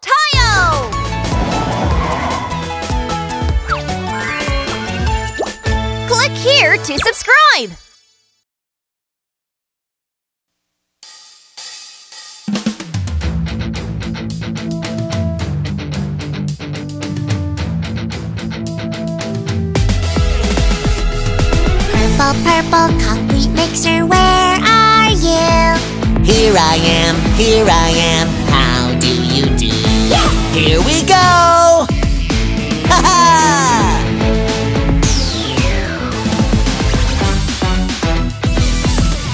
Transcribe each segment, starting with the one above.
Tayo! Click here to subscribe! Purple, purple concrete mixer, where are you? Here I am, here I am, Here we go! Ha ha!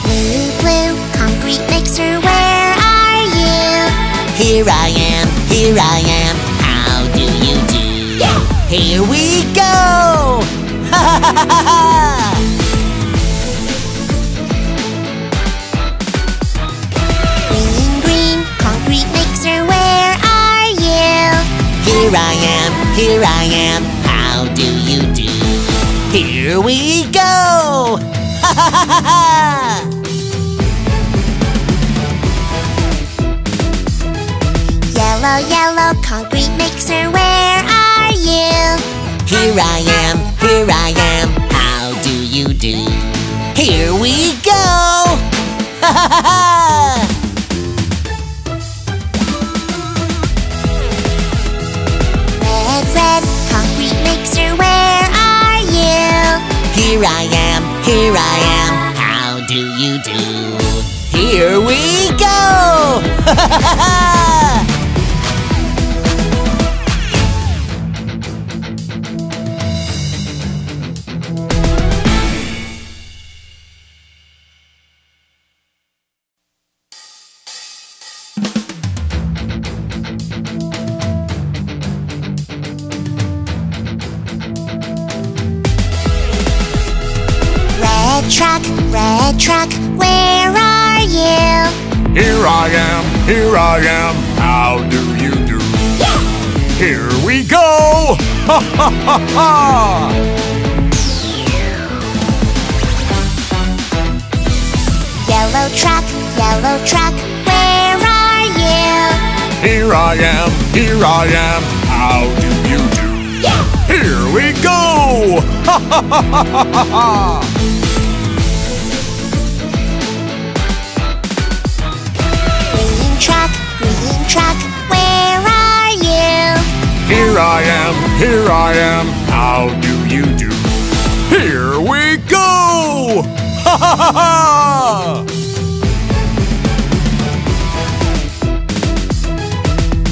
Blue, blue concrete mixer, where are you? Here I am, here I am, how do you do? Here we go! Ha ha ha ha Here I am, here I am, how do you do? Here we go! Ha ha ha ha ha! Yellow, yellow concrete mixer, where are you? Here I am, here I am, how do you do? Here we go! Ha ha ha ha! Here I am, here I am, how do you do? Here we go! truck, red truck, where are you? Here I am, here I am, how do you do? Here we go! Ha ha ha ha! Yellow truck, yellow truck, where are you? Here I am, here I am, how do you do? Here we go! Ha ha ha ha ha ha! Truck, where are you? Here I am, here I am, how do you do? Here we go! Ha ha ha ha!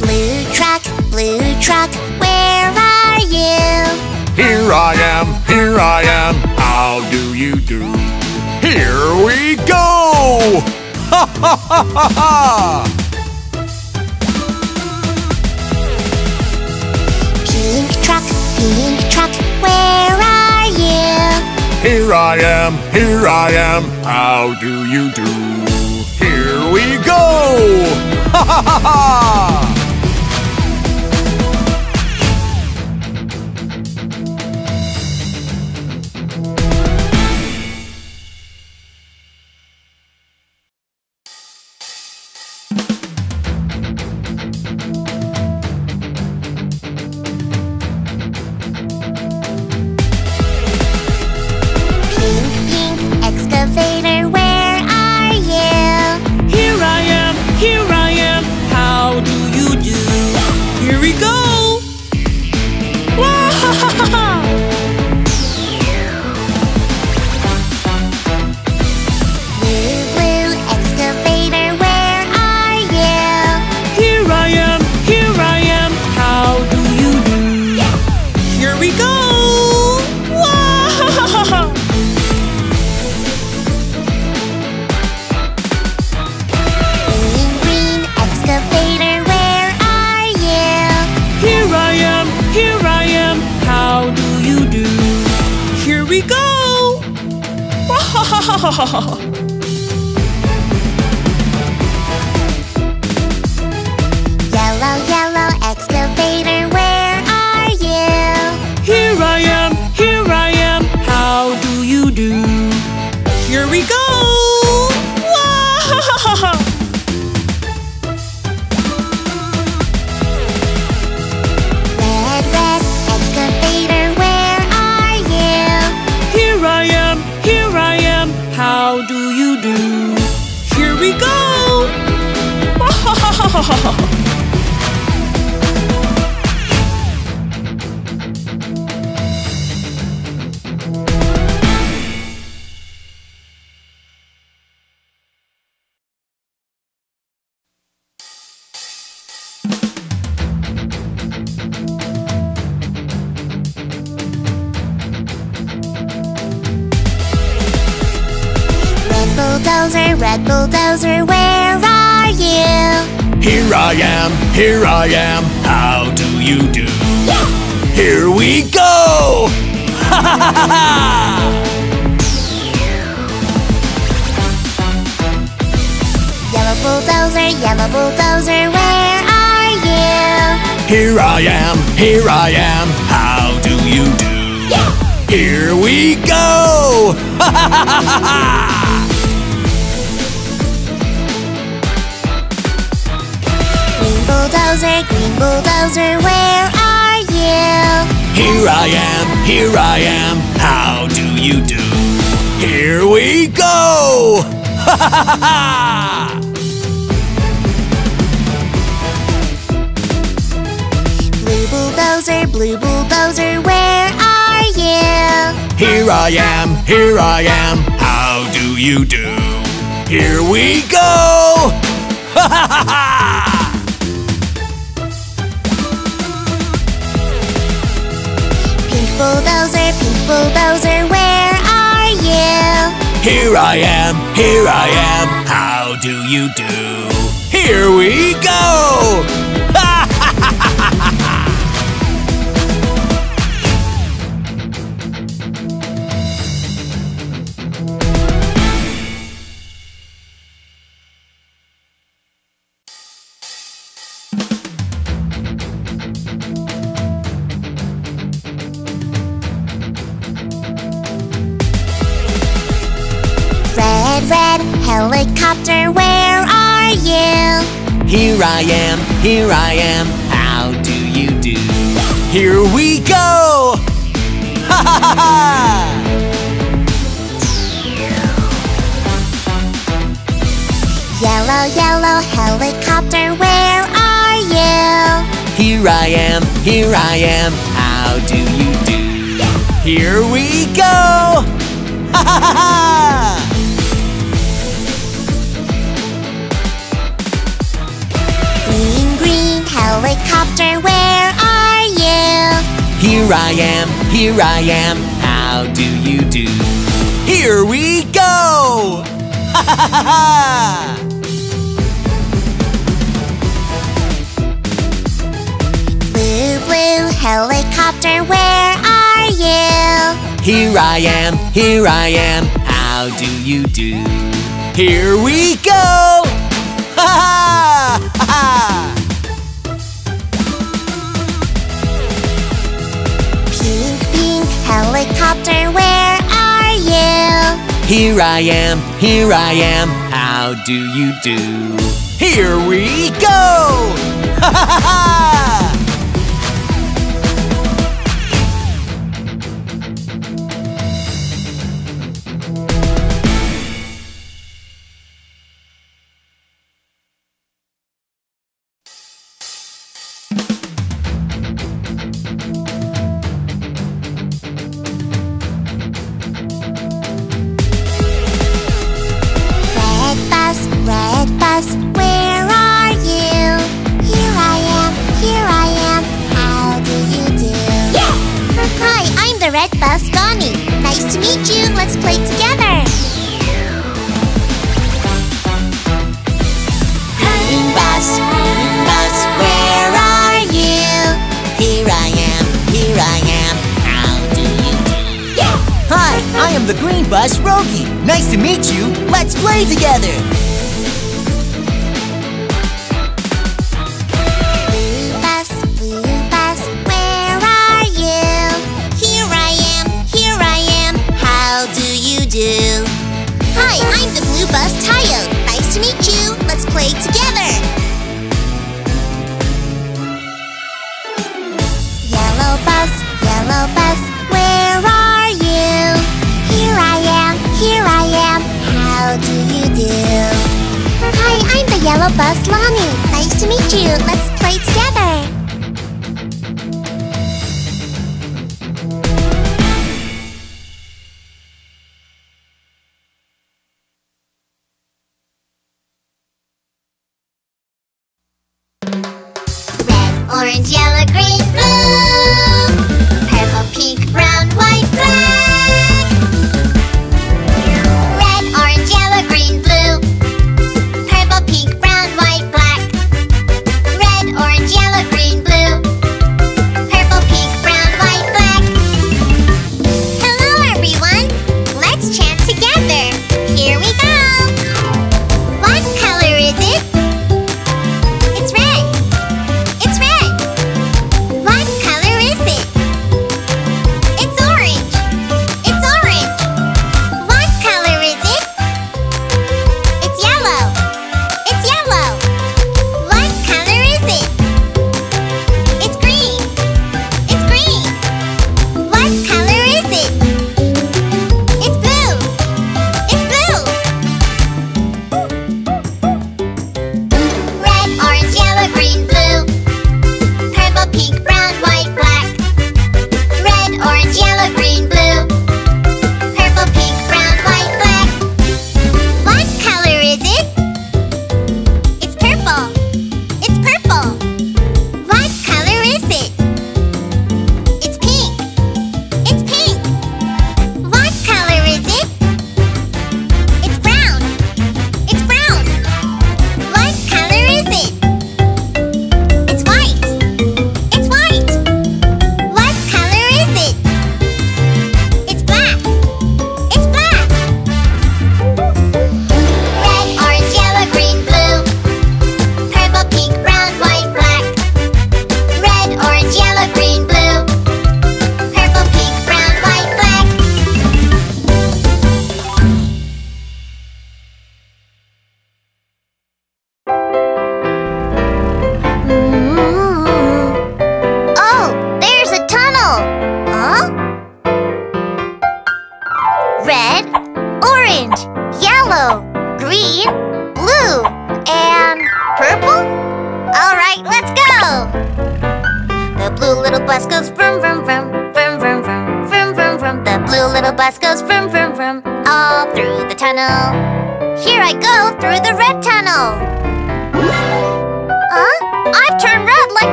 Blue truck, blue truck, where are you? Here I am, here I am, how do you do? Here we go! Ha ha ha ha ha! Here I am, here I am, how do you do? Here we go! Ha ha ha ha! Oh. I am, how do you do? Here we go! Ha ha ha ha ha! Yellow bulldozer, yellow bulldozer, where are you? Here I am, here I am, how do you do? Here we go! Ha ha ha ha ha! Bulldozer, green bulldozer, where are you? Here I am, here I am, how do you do? Here we go! Ha ha ha ha! Blue bulldozer, blue bulldozer, where are you? Here I am, here I am, how do you do? Here we go! Ha ha ha ha! Pink bulldozer, pink bulldozer, where are you? Here I am, here I am, how do you do? Here we go! Helicopter, where are you? Here I am, here I am, how do you do? Here we go! Ha ha ha ha! Yellow, yellow helicopter, where are you? Here I am, here I am, how do you do? Here we go! Ha ha ha ha! Green, helicopter, where are you? Here I am, here I am, how do you do? Here we go! Ha ha ha ha! Blue, blue helicopter, where are you? Here I am, here I am, how do you do? Here we go! Ha ha helicopter, where are you? Here I am, here I am, how do you do? Here we go! Ha ha ha ha! Where are you? Here I am, here I am, how do you do? Hi, I'm the red bus. Nice to meet you, let's play together. Bus, bus, where are you? Here I am, here I am, how do you do? Hi, I am the green bus, Rogi. Nice to meet you. Let's play together. Do? Hi, I'm the blue bus, Tayo. Nice to meet you. Let's play together. Yellow bus, yellow bus, where are you? Here I am, here I am, how do you do? Hi, I'm the yellow bus, Lani. Nice to meet you. Let's play together.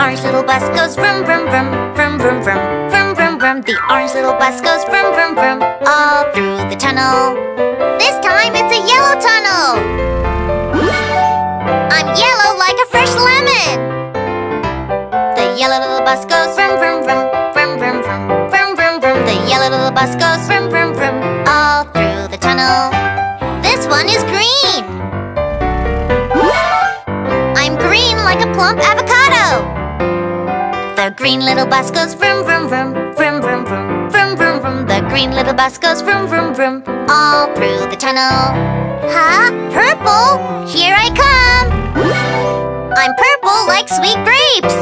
Orange little bus goes vroom, vroom, vroom, vroom, vroom, vroom, vroom, vroom, vroom. The orange little bus goes vroom, vroom, vroom, all through the tunnel. This time it's a yellow tunnel. I'm yellow like a fresh lemon. The yellow little bus goes vroom, vroom, vroom, vroom, vroom, vroom, vroom, vroom. The yellow little bus goes vroom, green little bus goes vroom, vroom, vroom, vroom, vroom, vroom, vroom, vroom, vroom. The green little bus goes vroom, vroom, vroom, all through the tunnel. Huh? Purple? Here I come. I'm purple like sweet grapes.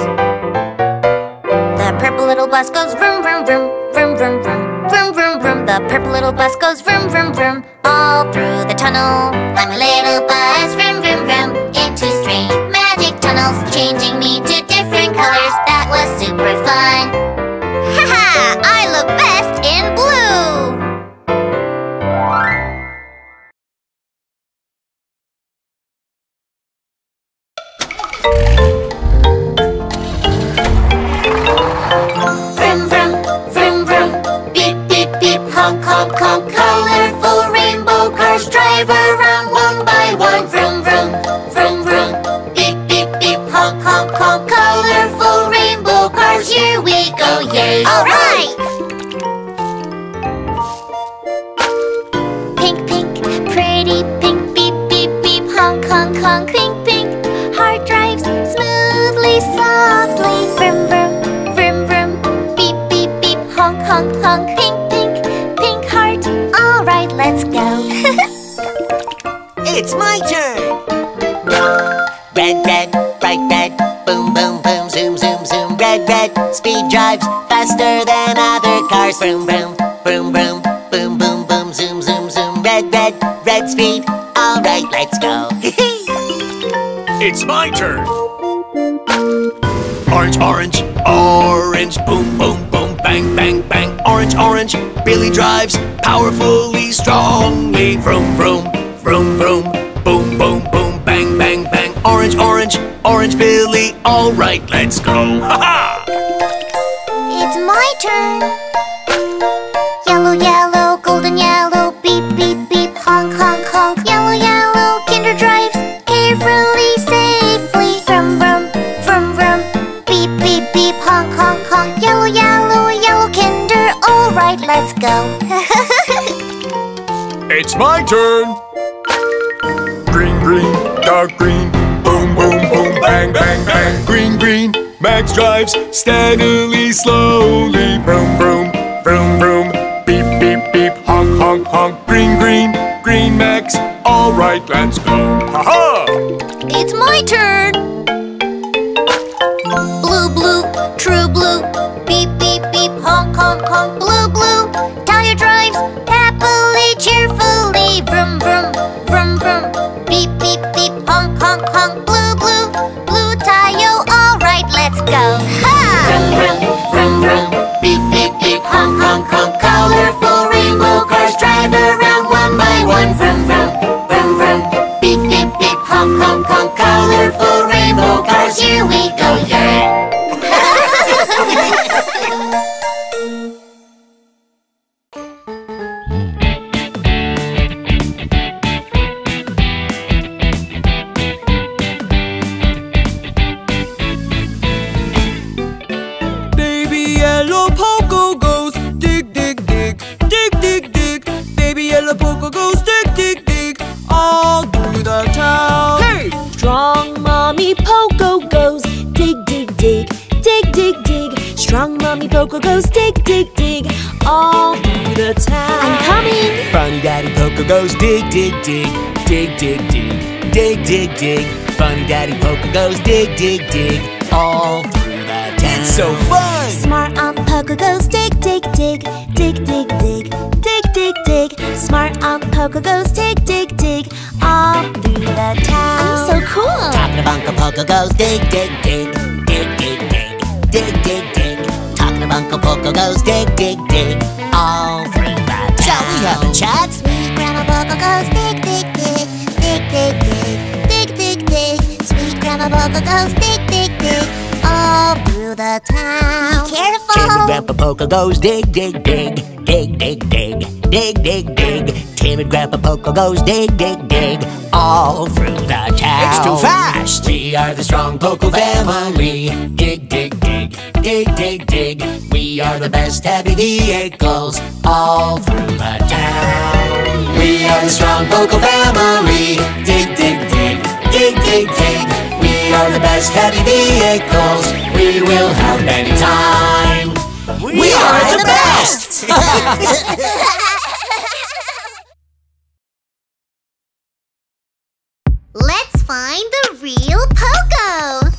The purple little bus goes vroom, vroom, vroom, vroom, vroom, vroom, vroom, vroom, vroom. The purple little bus goes vroom, vroom, vroom, all through the tunnel. I'm a little bus, vroom, vroom, vroom, into strange magic tunnels, changing me to different super fun. Speed drives faster than other cars. Vroom, vroom, vroom, vroom, boom, boom, boom, zoom, zoom, zoom. Red, red, red speed. All right, let's go. It's my turn. Orange, orange, orange, boom, boom, boom, bang, bang, bang. Orange, orange, Billy drives powerfully, strongly. Vroom, vroom, vroom, vroom, boom, boom, boom, bang, bang, bang. Orange, orange, orange Billy. All right, let's go. Ha ha! Turn. Yellow, yellow, golden yellow, beep, beep, beep, honk, honk, honk. Yellow, yellow, Kinder drives carefully, safely. Vroom, vroom, vroom, vroom, beep, beep, beep, honk, honk, honk. Yellow, yellow, yellow Kinder. All right, let's go. It's my turn. Green, green, dark green, boom, boom, boom, bang, bang, bang. Green, green, Max drives steadily, slowly. Vroom, vroom, vroom, vroom. Beep, beep, beep, honk, honk, honk. Green, green, green Max. All right, let's go. Ha ha! It's my turn. Goes dig dig dig dig dig dig dig, dig, dig. Funny Daddy Poco goes dig, dig, dig. All through the town. It's so fun! Smart Aunt Poco goes dig, dig, dig, dig, dig, dig, dig, dig, dig. Smart Aunt Poco goes dig, dig, dig, all through the town. So cool. Talking to Uncle Poco goes dig, dig, dig, dig, dig, dig, dig, dig, dig. Talking to Uncle Poco goes dig, dig, dig, all through the town. Shall we have a chat? goes tick tick tick, tick tick tick, tick tick tick. Sweet grandma Poco goes tick tick tick all through the town. Be careful. Timmy grandpa Poco goes dig dig dig, dig dig dig, dig dig dig. Timmy grandpa Poco goes dig dig dig all through the town. It's too fast. We are the strong Poco family. Dig dig dig, dig, dig, dig. We are the best heavy vehicles all through the town. We are the strong Poco family. Dig, dig, dig, dig, dig, dig. We are the best heavy vehicles. We will have many time. We, are, the best. Let's find the real Poco.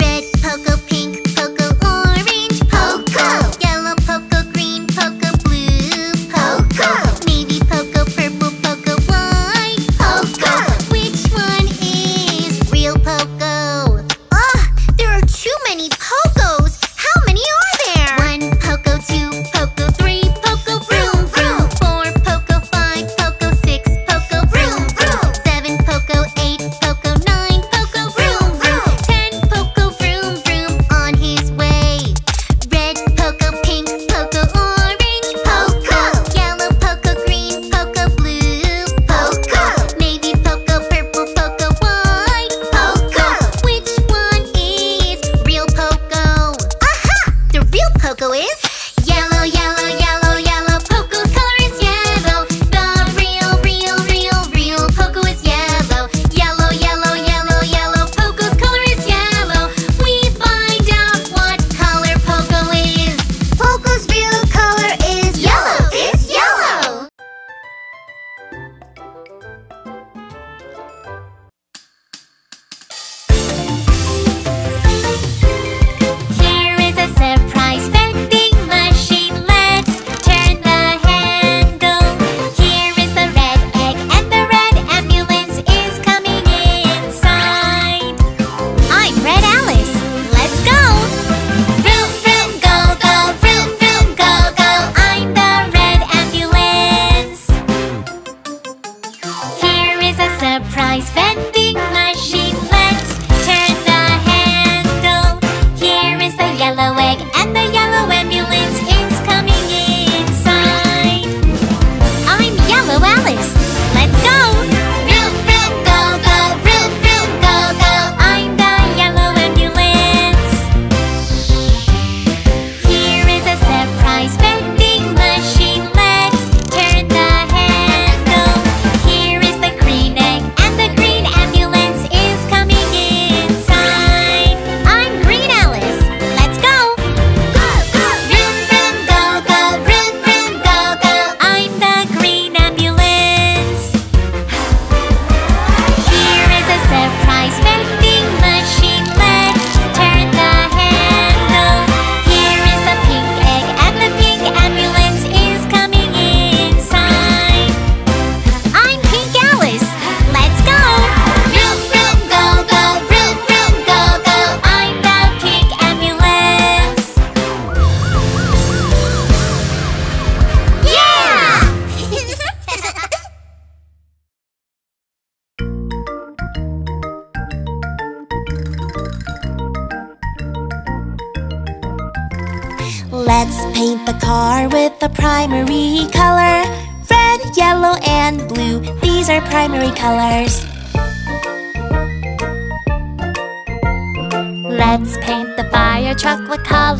Red Poco,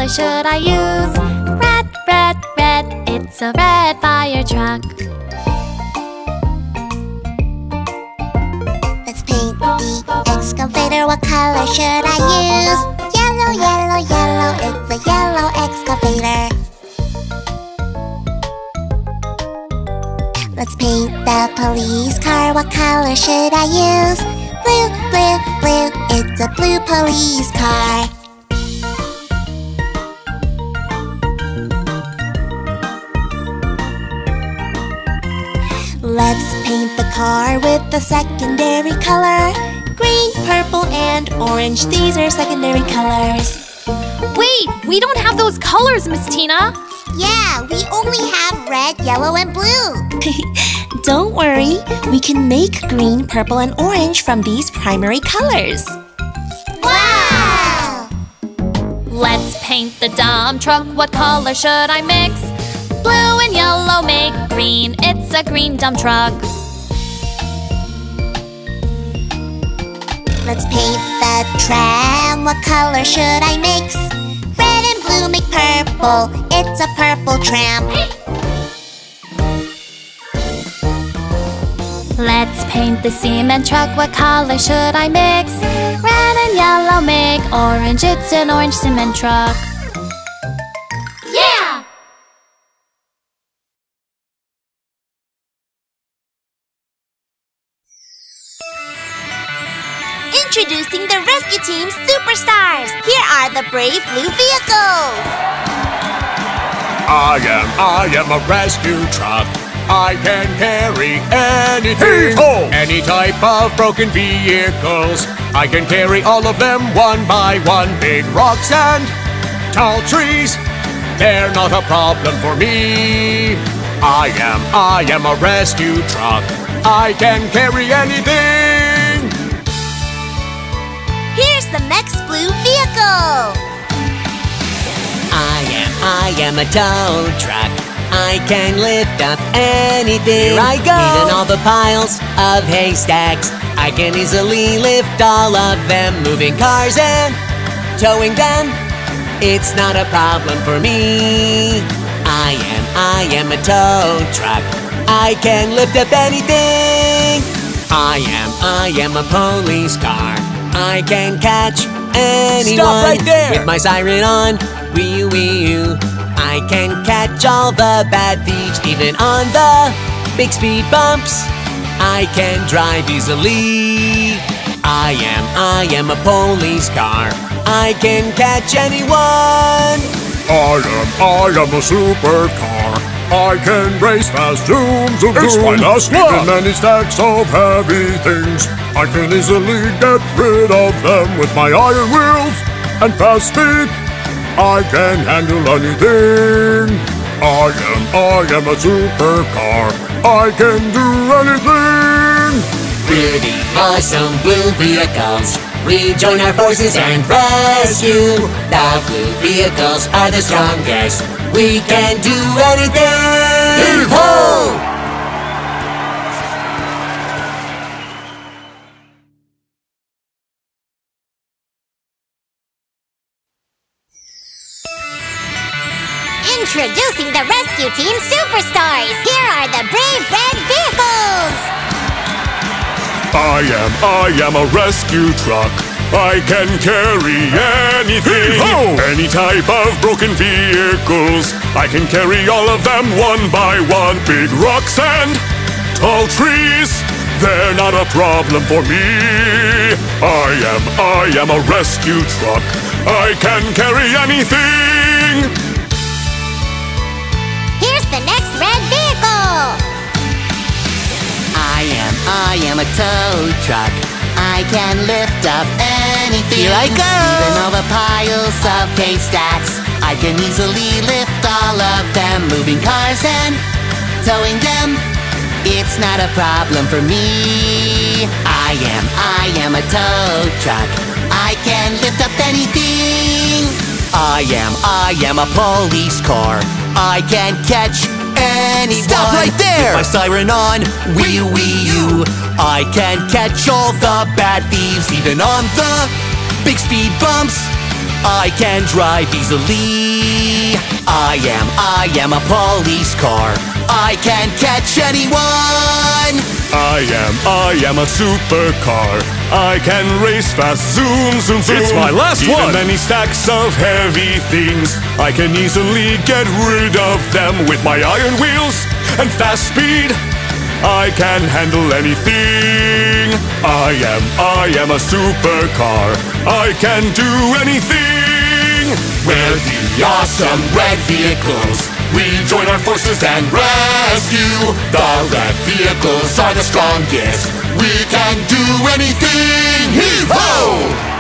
should I use? Red, red, red It's a red fire truck Let's paint the excavator What color should I use? Yellow, yellow, yellow It's a yellow excavator Let's paint the police car. What color should I use? Blue, blue, blue, it's a blue police car. With the secondary color. Green, purple, and orange, these are secondary colors. Wait, we don't have those colors, Miss Tina. Yeah, we only have red, yellow, and blue. Don't worry, we can make green, purple, and orange from these primary colors. Wow! Let's paint the dump truck. What color should I mix? Blue and yellow make green. It's a green dump truck. Let's paint the tram. What color should I mix? Red and blue make purple. It's a purple tram. Let's paint the cement truck. What color should I mix? Red and yellow make orange. It's an orange cement truck. Introducing the rescue team superstars. Here are the brave blue vehicles. I am, I am a rescue truck. I can carry anything. Heave-ho! Any type of broken vehicles. I can carry all of them one by one. Big rocks and tall trees. They're not a problem for me. I am, I am a rescue truck. I can carry anything. The next blue vehicle. I am, I am a tow truck. I can lift up anything. Here I go. Even all the piles of haystacks. I can easily lift all of them. Moving cars and towing them. It's not a problem for me. I am, I am a tow truck. I can lift up anything. I am, I am a police car. I can catch anyone. right there. With my siren on, wee wee oo. I can catch all the bad thieves, even on the big speed bumps. I can drive easily. I am, I am a police car. I can catch anyone. I am, I am a supercar. I can race fast, zoom, zoom, It's zoom. my last Even lap. many stacks of heavy things. I can easily get rid of them with my iron wheels and fast speed. I can handle anything. I am, I am a supercar. I can do anything. We're the awesome blue vehicles. We join our forces and rescue. The blue vehicles are the strongest. We can do anything. Introducing the rescue team superstars. Here are the brave red vehicles. I am, I am a rescue truck. I can carry anything. Heave-ho! Any type of broken vehicles. I can carry all of them one by one. Big rocks and tall trees. They're not a problem for me. I am, I am a rescue truck. I can carry anything. Tow truck. I can lift up anything. Here I go. Even the piles of haystacks. I can easily lift all of them. Moving cars and towing them. It's not a problem for me. I am, I am a tow truck. I can lift up anything. I am, I am a police car. I can catch anyone. Stop right there. With my siren on, wee wee oo. I can catch all the bad thieves, even on the big speed bumps. I can drive easily. I am, I am a police car. I can catch anyone. I am, I am a supercar. I can race fast, zoom, zoom, zoom. It's my last Even one. many stacks of heavy things. I can easily get rid of them with my iron wheels and fast speed. I can handle anything. I am, I am a supercar. I can do anything. We're the awesome red vehicles. We join our forces and rescue. The red vehicles are the strongest. We can do anything. Heave ho!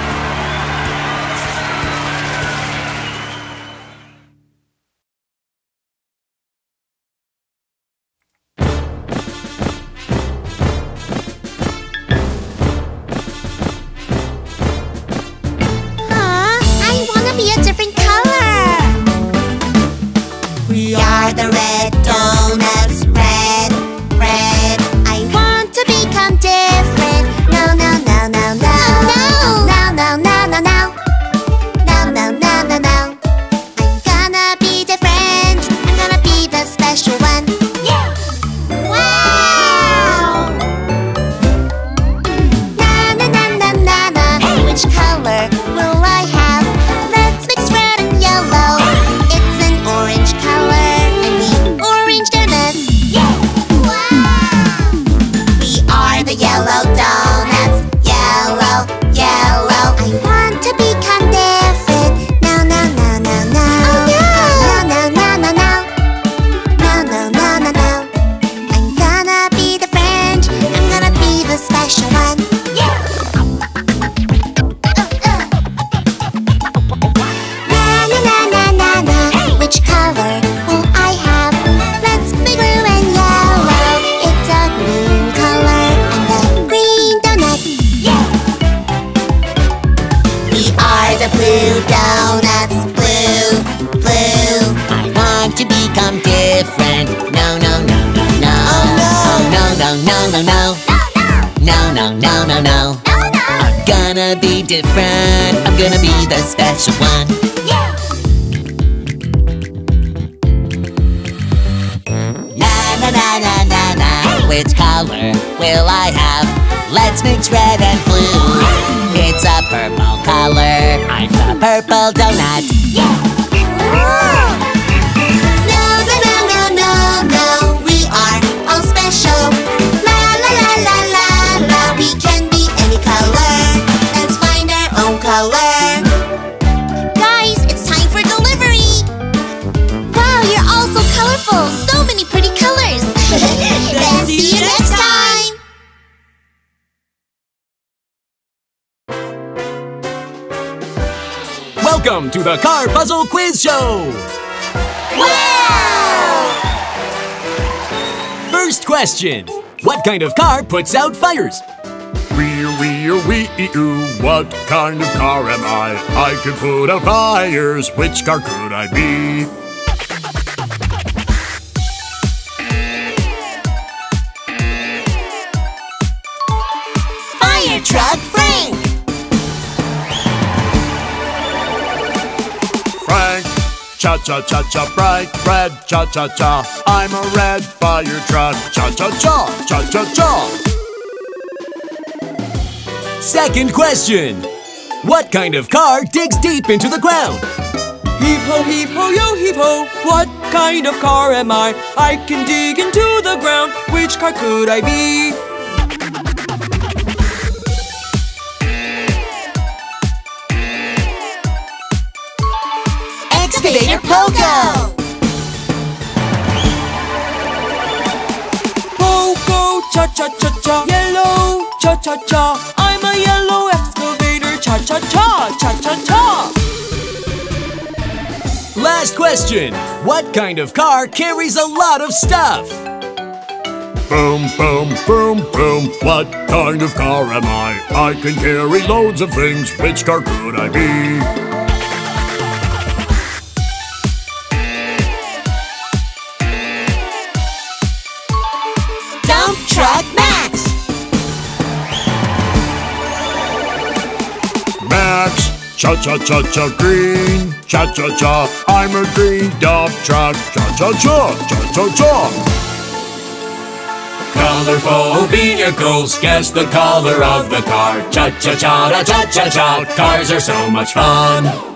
No, no. I'm gonna be different. I'm gonna be the special one. Yeah. Na na na na na na. Which color will I have? Let's mix red and blue. It's a purple color. I'm the purple donut. No, Welcome to the Car Puzzle Quiz Show! Wow! First question What kind of car puts out fires? Wee wee wee oo, what kind of car am I? I could put out fires. Which car could I be? Cha cha cha cha, bright red, cha cha cha. I'm a red fire truck, cha cha cha, cha cha cha. Second question What kind of car digs deep into the ground? Heap ho, heap ho, yo, heap ho. What kind of car am I? I can dig into the ground. Which car could I be? Excavator Poco. Poco, cha cha cha cha. Yellow, cha cha cha. I'm a yellow excavator. Cha cha cha, cha cha cha. Last question What kind of car carries a lot of stuff? Boom, boom, boom, boom. What kind of car am I? I can carry loads of things. Which car could I be? Cha cha cha cha green, cha cha cha. I'm a green dump truck, cha cha cha, cha cha cha. Colorful vehicles, guess the color of the car. Cha cha cha cha cha cha. Cars are so much fun.